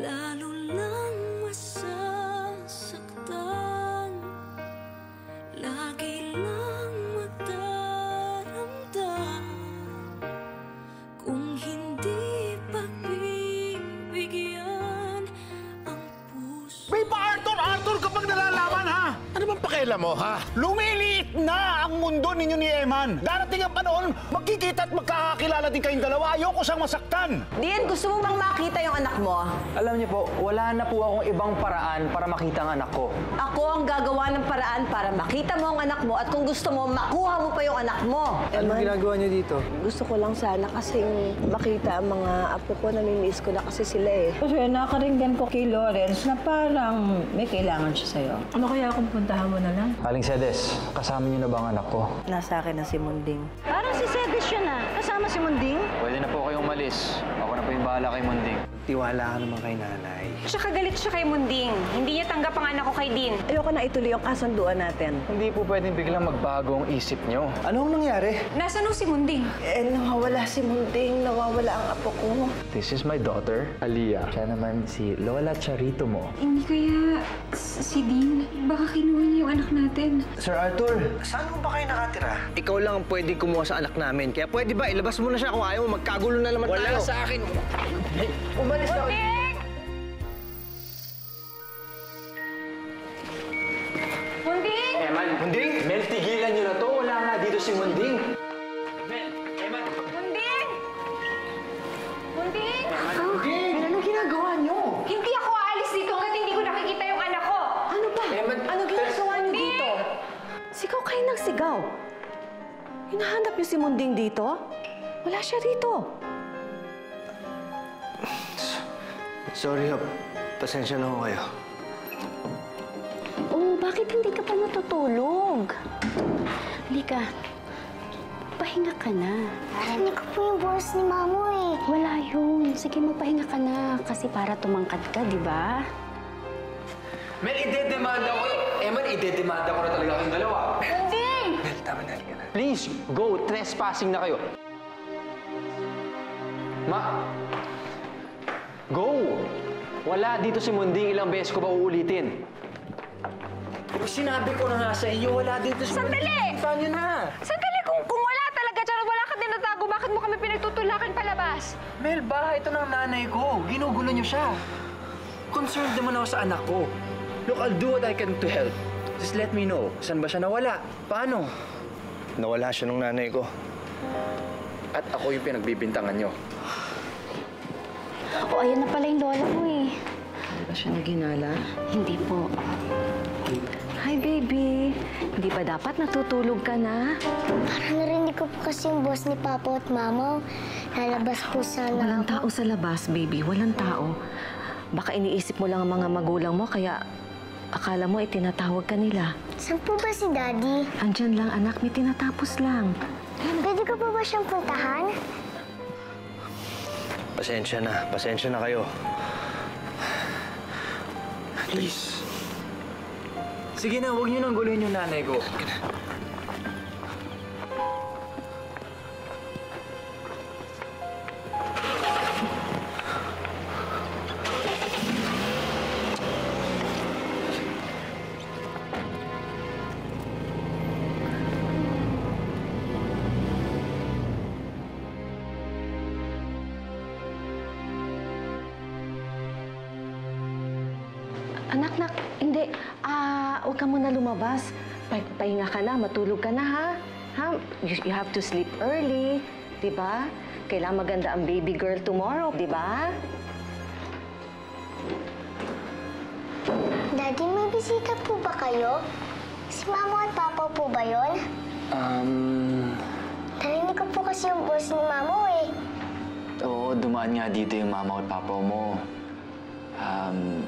Lalo lang masasaktan Lagi lang magdaramdam Kung hindi pagbibigyan Ang puso May pa Arthur, Arthur kapag nalalaman ha! Ano bang pakialam mo ha? Lumiliit na ang mundo ninyo ni Eman. Darating ang panahon, magkikita at magkakakilala din kayong dalawa. Ayoko siyang masaktan. Dian, gusto mo bang makita yung anak mo? Alam niyo po, wala na po akong ibang paraan para makita ang anak ko. Ako ang gagawa ng paraan para makita mo ang anak mo at kung gusto mo, makuha mo pa yung anak mo. Anong ginagawa niyo dito? Gusto ko lang sana kasing makita ang mga apo ko. Namimiss ko na kasi sila eh. Kasi nakaringgan ko kay Lawrence na parang may kailangan siya sa'yo. Ano kaya kung puntahan mo na lang? Aling Sedes, kasama niyo na ba ang anak ko? Nasa akin na si Munding. Parang si Sedes yun ah. Kasama si Munding. Pwede na po kayong umalis. Ako yung bahala kay Munding. Tiwala ka naman kay nanay. Tsaka galit siya kay Munding. Hindi niya tanggap ang anak ko kay Dean. Ayoko na ituloy yung kasunduan natin. Hindi po pwedeng biglang magbago ang isip niyo. Anong nangyari? Nasaan si Munding? Eh, nawawala si Munding. Nawawala ang apo ko. This is my daughter, Aliyah. Siya naman si Lola Charito mo. Hindi kaya si Dean. Baka kinuha niya yung anak natin. Sir Arthur, saan mo ba kayo nakatira? Ikaw lang ang pwedeng kumuha sa anak namin. Kaya pwede ba, ilabas mo na siya kung ayaw mo. Magkagulo na naman tayo. Wala sa akin. Umalis na Munding! Eman, Munding! Mel, tigilan niyo na to. Wala nga dito si Munding. Munding! Munding! Anong ginagawa niyo? Hindi ako aalis dito hanggat hindi ko nakikita yung anak ko. Ano ba? Eman, ano ginagawa niyo dito? Sigaw kayo ng sigaw. Hinahanap niyo si Munding dito? Wala siya rito. Sorry, Hap. Pasensya na ho kayo. Oh, bakit hindi ka pa natutulog? Halika. Pahinga ka na. Narinig ko po yung boses ni Mamo eh. Wala yun. Sige, magpahinga ka na. Kasi para tumangkad ka, di ba? Mel, idedemanda ko. Eman, idedemanda ko na talaga kayong dalawa. Munding! Mel, tama na. Halika na. Please, go. Trespassing na kayo. Ma! Go! Wala dito si Munding. Ilang beses ko ba uulitin? Sinabi ko na nga sa inyo, wala dito si Sandali! Paano na? Sandali, kung, kung wala talaga dyan wala ka din natago, bakit mo kami pinagtutulakan palabas? Mel, bahay ito ng nanay ko. Ginugulo niyo siya. Concerned naman ako sa anak ko. Look, I'll do what I can to help. Just let me know. Saan ba siya nawala? Paano? Nawala siya ng nanay ko. At ako yung pinagbibintangan niyo. O, ayan na pala yung lola mo eh. Siya naginala? Hindi po. Hi, baby. Hindi ba dapat natutulog ka na? Parang narinig ko po kasi yung boss ni Papa at Mama. Lalabas po sana Walang ako. tao sa labas, baby. Walang tao. Baka iniisip mo lang ang mga magulang mo, kaya akala mo itinatawag ka nila. Saan po ba si Daddy? Andyan lang, anak. May tinatapos lang. Pwede ko pa ba siyang puntahan? Pasensya na. Pasensya na kayo. Please. Sige na, huwag niyo nang guluhin yung nanay ko. Matulog ka na, ha? Ha? You, you have to sleep early, di ba? Kailangan maganda ang baby girl tomorrow, di ba? Daddy, may bisita po ba kayo? Si Mama at Papa po ba yon? Um, Narinig ko po kasi yung boss ni Mama eh. oo, dumaan nga dito yung mama at papa mo. Um,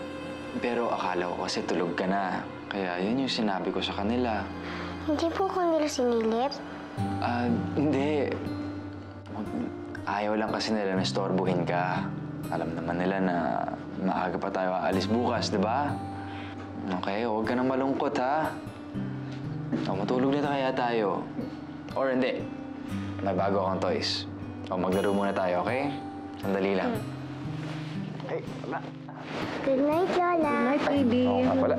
pero akala ko kasi tulog ka na. Kaya yun yung sinabi ko sa kanila. Hindi po ko nila sinilip. Ah, hindi. Ayaw lang kasi nila na istorbohin ka. Alam naman nila na maaga pa tayo aalis bukas, di ba? Okay, huwag ka nang malungkot, ha? O, matulog na kaya tayo. Or hindi. May bago akong toys. O, maglaro muna tayo, okay? Sandali lang. Ay, wala. Good night, Lola. Good night, baby. Oo nga pala.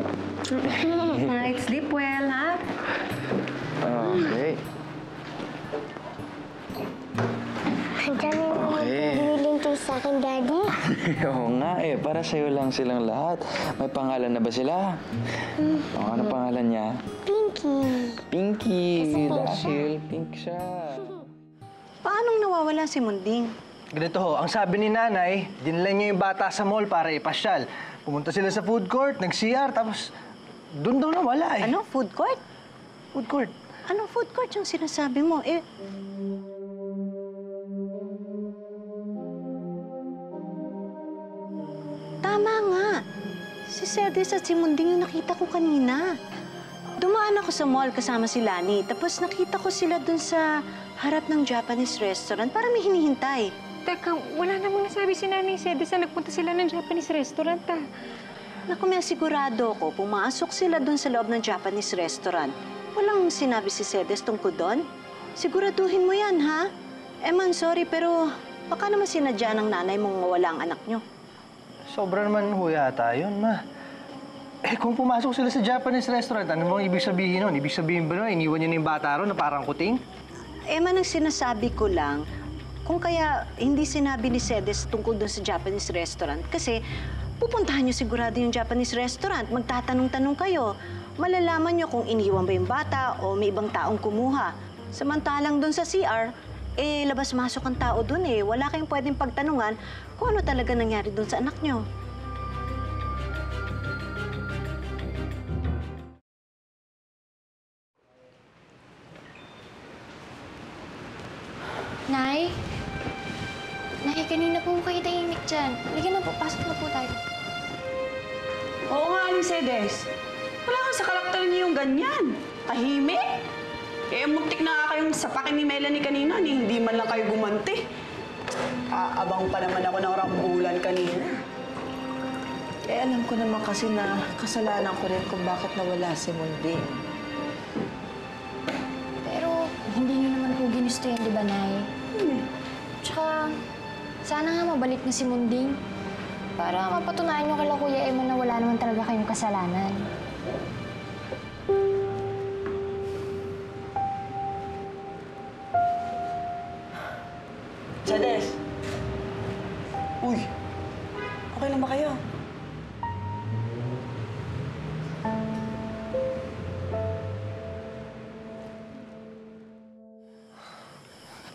night. Sleep well, ha? Okay. Ang dami mo Okay. biniling tayo sa akin, Daddy. Oo nga eh, para sa'yo lang silang lahat. May pangalan na ba sila? O, ano pangalan niya? Pinky. Pinky. Kasi Dahil pink siya. Paanong nawawala si Munding? Ganito ho, ang sabi ni nanay, dinala niya yung bata sa mall para ipasyal. Pumunta sila sa food court, nag-CR, tapos doon daw nawala eh. Ano? Food court? Food court. Anong food court yung sinasabi mo? Eh, Tama nga. Si Cedric at si Munding yung nakita ko kanina. Dumaan ako sa mall kasama si Lani, tapos nakita ko sila dun sa harap ng Japanese restaurant para may hinihintay. Teka, wala namang nasabi si Nanay Cedes na nagpunta sila ng Japanese restaurant, ah. Naku, may sigurado ko, pumasok sila dun sa loob ng Japanese restaurant. Walang sinabi si Cedes tungkol doon. Siguraduhin mo yan, ha? Eman, sorry, pero baka naman sinadya ng nanay mong mawala ang anak nyo. Sobra naman ho yata yun, ma. Eh, kung pumasok sila sa Japanese restaurant, ano bang ibig sabihin nun? Ibig sabihin ba nun, iniwan niyo na yung bata ron na parang kuting? Eman, ang sinasabi ko lang, kung kaya hindi sinabi ni Cedes tungkol doon sa Japanese restaurant, kasi pupuntahan nyo sigurado yung Japanese restaurant, magtatanong-tanong kayo. Malalaman nyo kung iniwan ba yung bata o may ibang taong kumuha. Samantalang doon sa CR, eh, labas-masok ang tao doon eh. Wala kayong pwedeng pagtanungan kung ano talaga nangyari doon sa anak nyo. Nay? Nay, kanina po kayo tahimik dyan. Halika na po, pasok na po tayo. Oo nga, Aling Cedes. Wala kang sa karakter niyo yung ganyan. Tahimik. Eh, muntik na nga kayong sapakin ni Melanie kanina, ni hindi man lang kayo gumanti. Aabang pa naman ako ng rambulan kanina. Eh, alam ko naman kasi na kasalanan ko rin kung bakit nawala si Munding. Pero hindi niyo naman po ginusto yan, di ba, Nay? Tsaka, sana nga mabalik na si Munding. Para mapatunayan niyo kala Kuya Emma na wala naman talaga kayong kasalanan.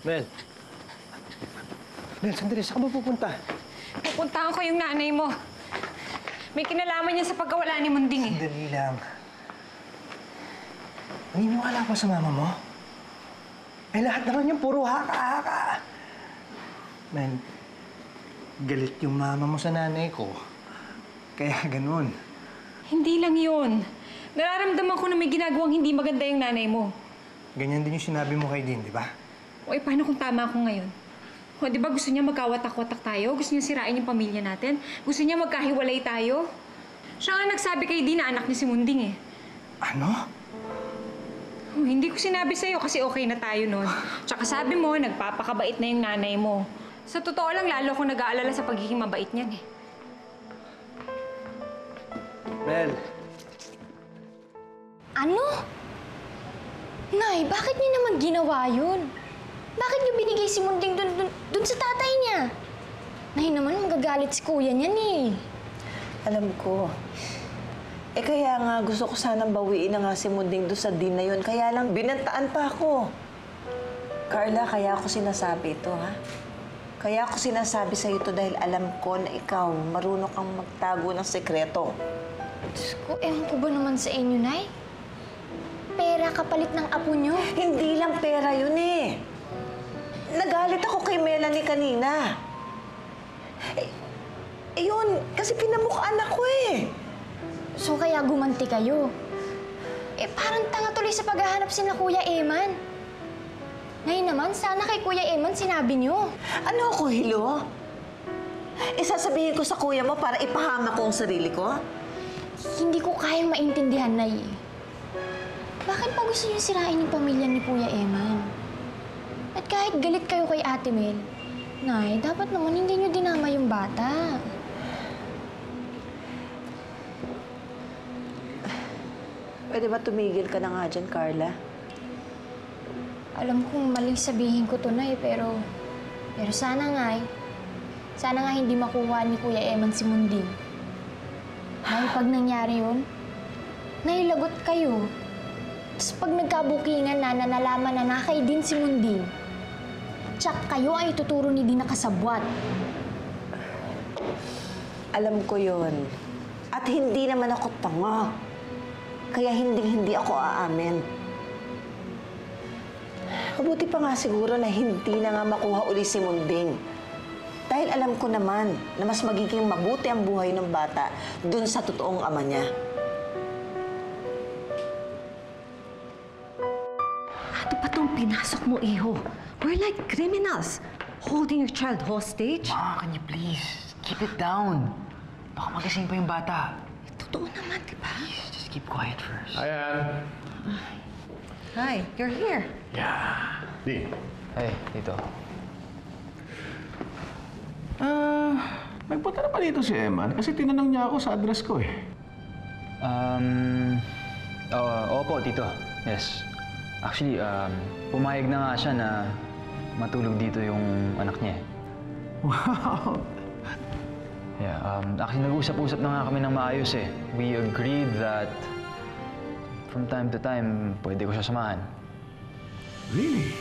Mel. Mel, sandali. Saan ka ba pupunta? Pupuntahan ko yung nanay mo. May kinalaman niya sa pagkawala ni Munding, eh. Sandali lang. Naniniwala ko sa mama mo? Eh, lahat naman yung puro haka-haka. Man, galit yung mama mo sa nanay ko. Kaya ganun. Hindi lang yun. Nararamdaman ko na may ginagawang hindi maganda yung nanay mo. Ganyan din yung sinabi mo kay Dean, di ba? O, eh, paano kung tama ako ngayon? O, di ba gusto niya magkawatak-watak tayo? Gusto niya sirain yung pamilya natin? Gusto niya magkahiwalay tayo? Siya nga nagsabi kay Di na anak niya si Munding, eh. Ano? Oh, hindi ko sinabi sa'yo kasi okay na tayo noon. Tsaka sabi mo, nagpapakabait na yung nanay mo. Sa totoo lang, lalo ko nag-aalala sa pagiging mabait niyan eh. Mel, Ano? Nay, bakit niyo naman ginawa yun? Bakit niyo binigay si Munding dun, dun, dun sa tatay niya? Nay naman, magagalit si kuya niyan eh. Alam ko. Eh kaya nga gusto ko sanang bawiin na nga si Munding doon sa din na yun. Kaya lang binantaan pa ako. Carla, kaya ako sinasabi ito, ha? Kaya ako sinasabi sa ito dahil alam ko na ikaw marunong kang magtago ng sekreto. Diyos ko, ewan ko ba naman sa inyo, Nay? Pera kapalit ng apo niyo. Hindi lang pera yun eh. Nagalit ako kay Melanie kanina. Eh, eh yun, kasi pinamukhaan ako eh. So kaya gumanti kayo. Eh parang tanga tuloy sa paghahanap si na Kuya Eman. Ngayon naman, sana kay Kuya Eman sinabi niyo. Ano ako, Hilo? Isasabihin ko sa kuya mo para ipahama ko ang sarili ko? Hindi ko kayang maintindihan, Nay. Bakit pa gusto niyo sirain yung pamilya ni Kuya Eman? At kahit galit kayo kay Ate Mel, Nay, dapat naman hindi nyo dinama yung bata. Pwede ba tumigil ka na nga dyan, Carla? Alam kong maling sabihin ko to, Nay, pero... Pero sana nga. Eh. Sana nga hindi makuha ni Kuya Eman si Mundin. Nay, pag nangyari yun, nailagot kayo. Tapos pag nagkabukingan na, nanalaman na nakay din si Mundin, tsak kayo ay tuturo ni Dina kasabwat. Alam ko yon. At hindi naman ako tanga. Kaya hindi-hindi ako aamin. Mabuti pa nga siguro na hindi na nga makuha uli si Munding. Dahil alam ko naman na mas magiging mabuti ang buhay ng bata dun sa totoong ama niya. Pinasok mo, Iho? We're like criminals. Holding your child hostage? Ma, can you please keep it down? Baka magising pa yung bata. Totoo naman, di ba? Please, just keep quiet first. Ayan. Hi, you're here. Yeah. Di. Ay, dito. Ah, nagpunta na pa dito si Eman kasi tinanong niya ako sa address ko eh. Um, oo, opo, tito. Yes. Actually, um, pumayag na nga siya na matulog dito yung anak niya. eh. Wow. Yeah, um, actually nag-usap-usap na nga kami ng maayos eh. We agreed that from time to time, pwede ko siya samahan. Really?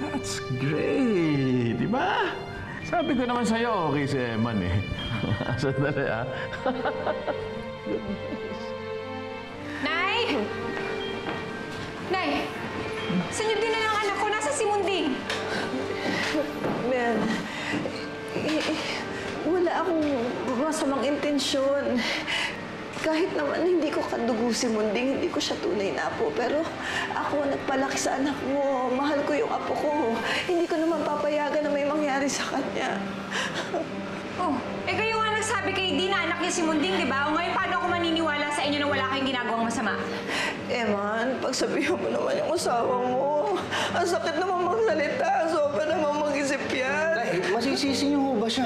That's great, di ba? Sabi ko naman sa'yo, okay si Eman eh. Sandali ah. Nay! Nay! Saan niyo dinala ang anak ko? Nasa si Munding? Mel, eh, wala akong masamang intensyon. Kahit naman hindi ko kadugo si Munding, hindi ko siya tunay na apo. Pero ako nagpalaki sa anak mo. Mahal ko yung apo ko. Hindi ko naman papayagan na may mangyari sa kanya. Oh, eh kayo nga nagsabi kay Di na anak niya si Munding, di ba? O ngayon, paano ako maniniwala sa inyo na wala kayong ginagawang masama? Eman, pagsabihan mo naman yung asawa mo. Ang sakit naman magsalita. Sobra naman mag-isip yan. Ay, masisisi niyo ho ba siya?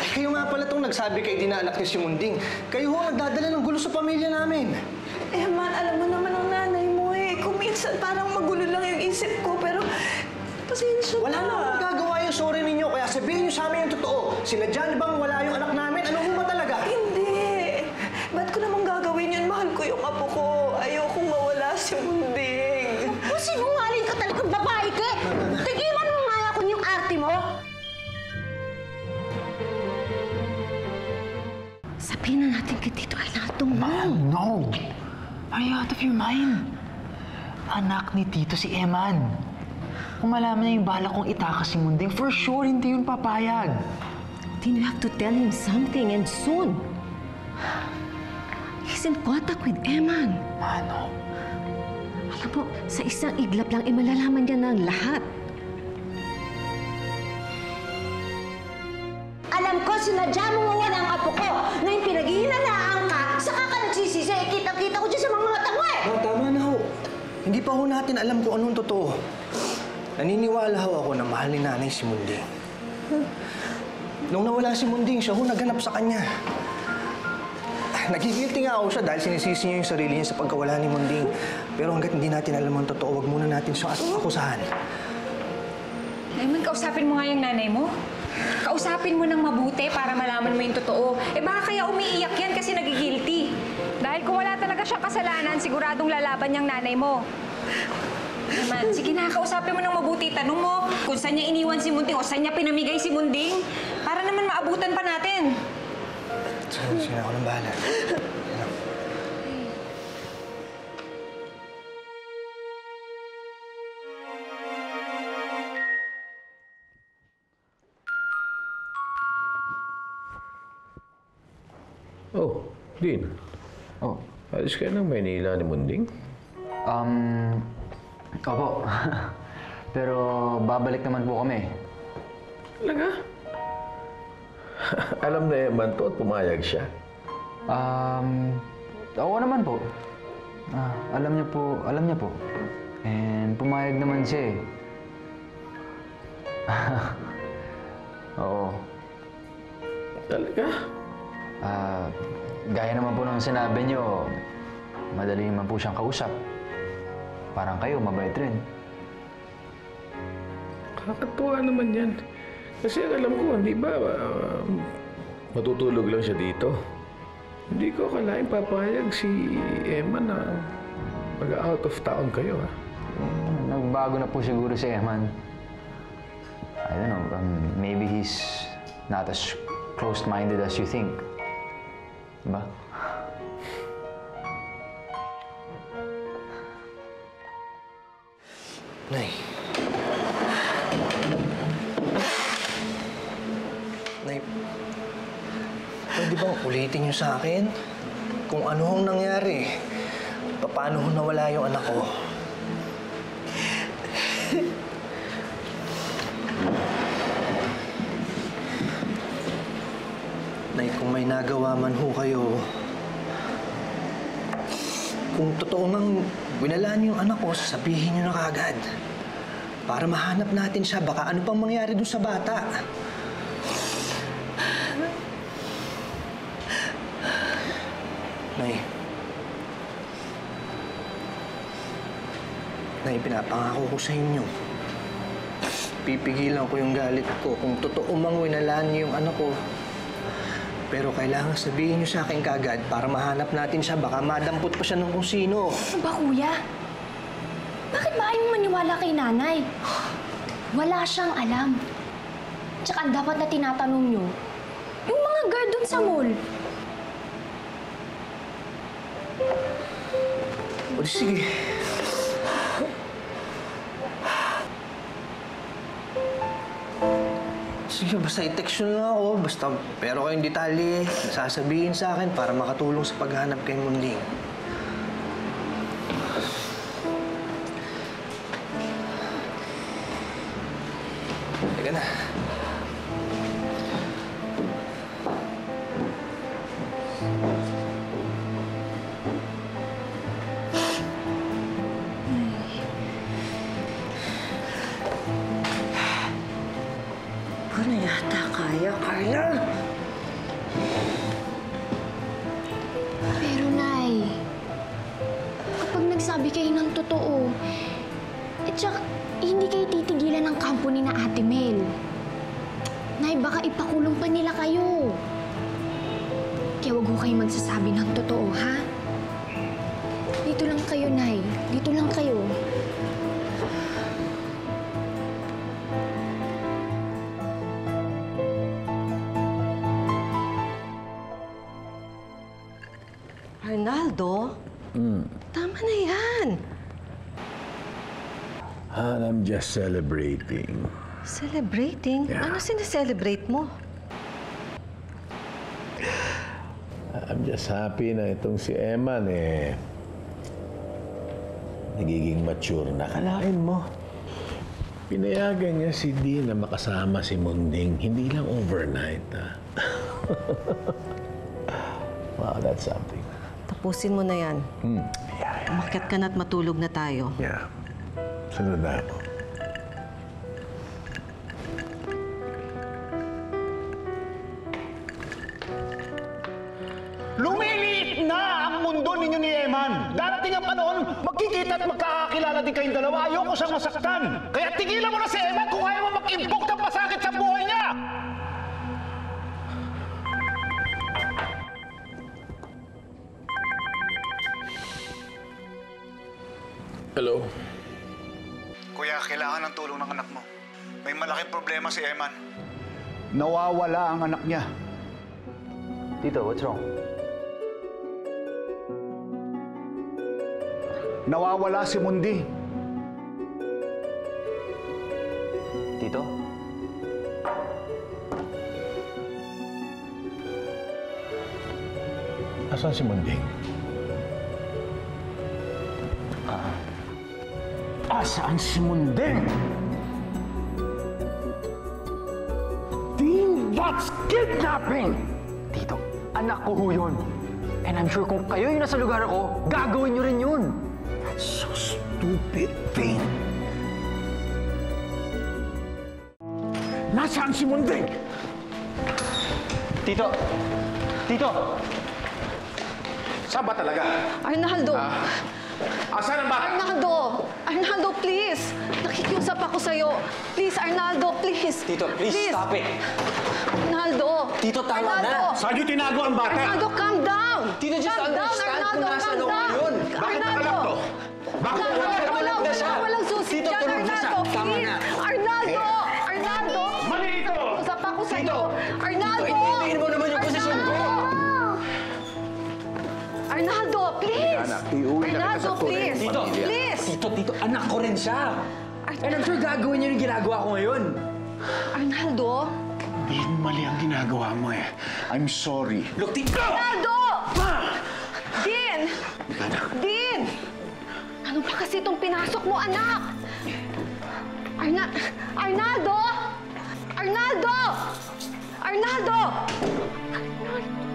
Ay, kayo nga pala itong nagsabi kay dinaanak niyo si Munding. Kayo ho ang nagdadala ng gulo sa pamilya namin. Eman, alam mo naman ang nanay mo eh. Kung minsan parang magulo lang yung isip ko, pero pasensya Wala na akong magagawa yung sorry ninyo, kaya sabihin niyo sa amin yung totoo. Sinadya niyo bang wala yung anak namin? Sabihin na natin kay Tito Arnaldo mo. no! Are you out of your mind? Anak ni Tito si Eman. Kung malaman niya yung bala kong itakas si Munding, for sure hindi yun papayag. Then you have to tell him something and soon. He's in contact with Eman. Mano, Alam mo, sa isang iglap lang, eh malalaman niya ng lahat. Hindi pa ho natin alam kung anong totoo. Naniniwala ho ako na mahal ni nanay si Munding. Nung nawala si Munding, siya ho naghanap sa kanya. Nagigilty nga ako siya dahil sinisisi niya yung sarili niya sa pagkawala ni Munding. Pero hanggat hindi natin alam ang totoo, wag muna natin siyang akusahan. Raymond, kausapin mo nga yung nanay mo. Kausapin mo ng mabuti para malaman mo yung totoo. Eh baka kaya umiiyak yan kasi nagigilty. Dahil kung wala talaga siyang kasalanan, siguradong lalaban niyang nanay mo. Naman, sige na, kausapin mo ng mabuti. Tanong mo kung saan niya iniwan si Munding o saan niya pinamigay si Munding. Para naman maabutan pa natin. Sige, sige na ako ng bahala. Oh, Din. Oh, Alis kayo ng Maynila ni Munding? Um, opo. Pero babalik naman po kami. Talaga? Alam na Eman to at pumayag siya. Um, oo naman po. Ah, alam niya po, alam niya po. And pumayag naman siya eh. Oo. Talaga? Ah, gaya naman po ng sinabi niyo, madali naman po siyang kausap. Parang kayo, mabait rin. Kakatuwa naman yan. Kasi ang alam ko, di ba, ah, matutulog lang siya dito. Hindi ko akalain papayag si Emma na mag-out of town kayo, ha? Nagbago na po siguro si Eman. I don't know, um, maybe he's not as closed-minded as you think. Diba? Nay. Nay, pwede bang ulitin niyo sa akin kung ano ang nangyari? Paano ho nawala yung anak ko? Nay, kung may nagawa man ho kayo, kung totoo mang winalaan niyo yung anak ko, sasabihin niyo na kagad. Para mahanap natin siya, baka ano pang mangyari dun sa bata. Nay. Nay, pinapangako ko sa inyo. Pipigilan ko yung galit ko kung totoo mang winalaan niyo yung anak ko. Pero kailangan sabihin niyo sa akin kagad para mahanap natin siya. Baka madampot pa siya ng kung sino. Ano ba, kuya? Bakit ba ayaw maniwala kay nanay? Wala siyang alam. Tsaka dapat na tinatanong nyo, yung mga guard dun sa mall. O sige. Sige, basta i-text nyo lang ako. Basta, pero kayong detalye, sasabihin sa akin para makatulong sa paghahanap kay Munding. Kaya, Carla? Pero, Nay, kapag nagsabi kayo ng totoo, at saka hindi kayo titigilan ng company na Ate Mel. Nay, baka ipakulong pa nila kayo. Kaya wag ho kayo magsasabi ng totoo, ha? Celebrating. Celebrating? Yeah. Ano sineselebrate mo? I'm just happy na itong si Eman eh, nagiging mature na. Kalain mo. Pinayagan niya si Dean na makasama si Munding, hindi lang overnight. ah. wow, that's something. Tapusin mo na yan. Hmm. Yeah, yeah, Umakyat ka na at matulog na tayo. yeah. Sunod na ako. Darating ang panahon, magkikita at magkakakilala din kayong dalawa. Ayoko siyang masaktan. Kaya tigilan mo na si Eman kung ayaw mo mag-invoke ng pasakit sa buhay niya! Hello? Kuya, kailangan ng tulong ng anak mo. May malaking problema si Eman. Nawawala ang anak niya. Tito, what's wrong? Nawawala si Mundi. Tito? Asan si Munding? Asaan si Mundeng? Dean, that's kidnapping! Tito, anak ko ho yun. And I'm sure kung kayo yung nasa lugar ko, gagawin nyo rin yun. So stupid, Dean. Nasaan si Mundeng? Tito! Tito! Saan ba talaga? Arnaldo! Ah, asan ang bata? Arnaldo! Arnaldo, please! Nakikiusap ako sa'yo. Please, Arnaldo, please! Tito, please, stop it. Arnaldo! Tito, tama Arnaldo! na. Saan niyo tinago ang bata? Arnaldo, calm down! Tito, just calm down, understand Arnaldo, kung ako down! ngayon. Bakit Arnaldo! nakalak to? Bakit Wala- nakalak? wala- Tulog na siya. wala- Walang susi Tito, dyan, tulog na siya. Arnaldo, Tama please! na. Arnaldo! Arnaldo! Mali ito! Usap ako sa'yo! Arnaldo! intindihin mo naman yung posisyon ko. Arnaldo, please! Anak, iuwi na kita Arnaldo, tunay please! Tito, pamilya. Please! Tito, tito, anak ko rin siya. And I'm sure gagawin niya yung ginagawa ko ngayon. Arnaldo! Din, mali ang ginagawa mo eh. I'm sorry. Look, Tito! Arnaldo! Din! Din! Ano pa kasi itong pinasok mo, anak? Arna... Arnaldo! Arnaldo! Arnaldo! Oh,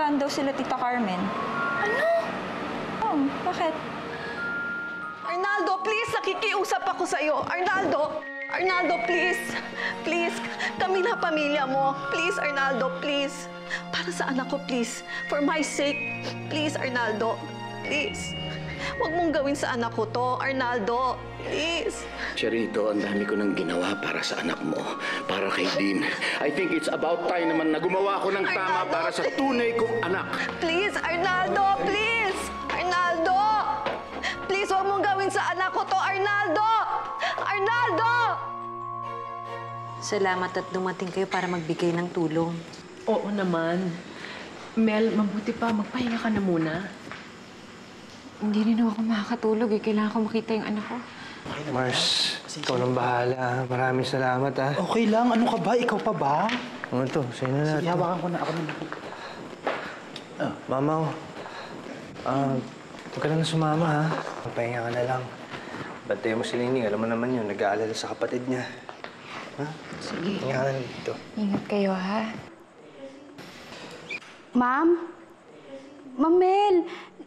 labas. Pupuntahan daw sila Tita Carmen. Ano? Oh, bakit? Arnaldo, please! Nakikiusap ako sa'yo. Arnaldo! Arnaldo, please! Please! Kami na pamilya mo. Please, Arnaldo, please! Para sa anak ko, please. For my sake. Please, Arnaldo. Please. Huwag mong gawin sa anak ko to, Arnaldo. Please. Charito, ang dami ko nang ginawa para sa anak mo, para kay Dean. I think it's about time naman na gumawa ko ng tama Arnaldo, para sa tunay kong anak. Please, Arnaldo, please! Arnaldo! Please, huwag mong gawin sa anak ko to, Arnaldo! Arnaldo! Salamat at dumating kayo para magbigay ng tulong. Oo naman. Mel, mabuti pa. Magpahinga ka na muna. Hindi rin ako makakatulog eh. Kailangan ko makita yung anak ko. Mars, ikaw nang bahala. Maraming salamat, ha. Okay lang, ano ka ba? Ikaw pa ba? Ano to? Sa'yo na lahat. to. Ihawakan ko na ako na. Mama, oh. Ah, huwag ka na sumama, ha? Magpahinga ka na lang. Bantayan mo si Lining. Alam mo naman yun, nag-aalala sa kapatid niya. Ha? Sige. Hinga ka na dito. Ingat kayo, ha? Ma'am? Ma'am Mel,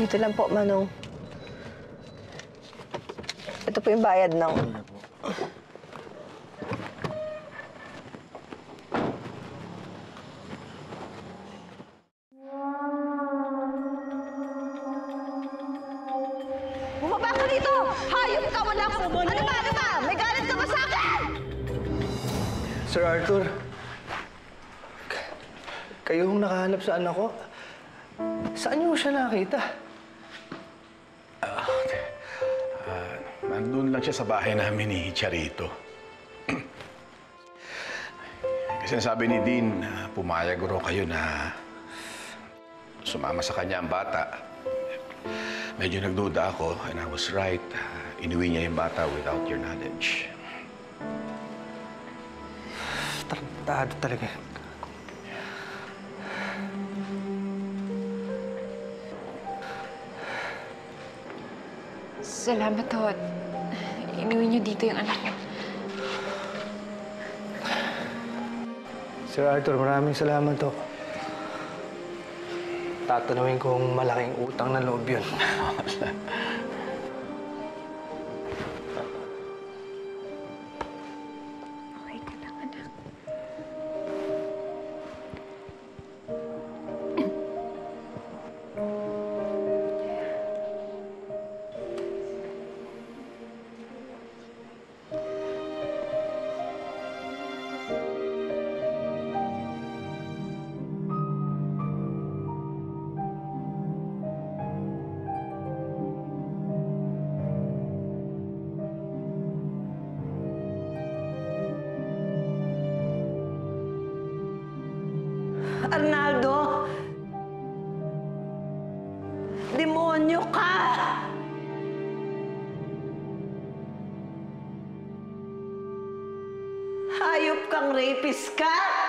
Dito lang po, Manong. Ito po yung bayad ng... Bumaba ka dito! Hayop ka! Wala ka! Ano ba? Ano ba? May galit ka ba sa akin? Sir Arthur, k- kayo yung nakahanap sa anak ko. Saan niyo siya nakita? Nandun lang siya sa bahay namin ni Charito. Kasi sabi ni Dean, na pumayag raw kayo na sumama sa kanya ang bata. Medyo nagduda ako, and I was right. Inuwi niya yung bata without your knowledge. Tarantado talaga. Salamat, Todd. Inuwi niyo dito yung anak ko. Sir Arthur, maraming salamat to. Tatanawin kong malaking utang na loob yun. Arnaldo! Demonyo ka! Hayop kang rapist ka!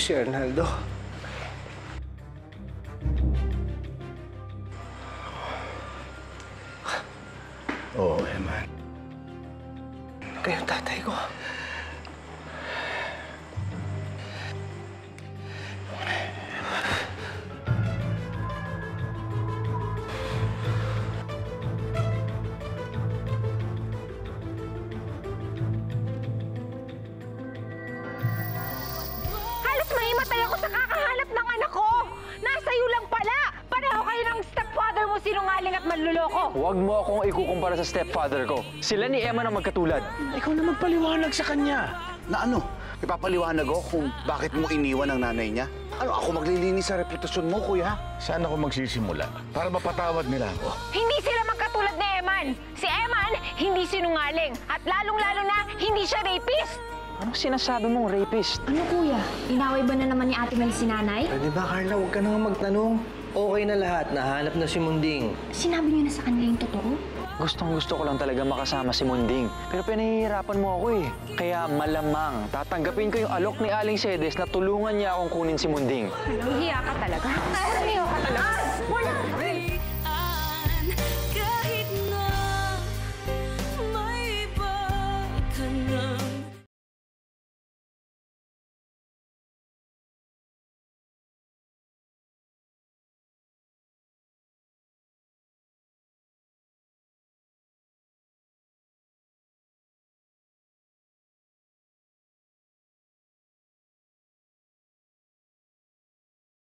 Si Arnaldo. Oo, oh, Eman. Kayo ang tatay ko. Sa stepfather ko. Sila ni Emma na magkatulad. Ikaw na magpaliwanag sa kanya. Na ano? Ipapaliwanag ako kung bakit mo iniwan ang nanay niya? Ano, ako maglilinis sa reputasyon mo, kuya? Saan ako magsisimula? Para mapatawad nila ako. Hindi sila magkatulad ni Eman! Si Eman, hindi sinungaling! At lalong-lalo na, hindi siya rapist! Anong sinasabi mong rapist? Ano kuya? Inaway ba na naman ni Ate Mel si nanay? Pwede ba, Carla? Huwag ka na nga magtanong. Okay na lahat. Nahanap na si Munding. Sinabi niyo na sa kanila yung totoo? Gustong gusto ko lang talaga makasama si Munding. Pero pinahihirapan mo ako eh. Kaya malamang tatanggapin ko yung alok ni Aling Sedes na tulungan niya akong kunin si Munding. Hiya ka talaga. Hiya ka talaga.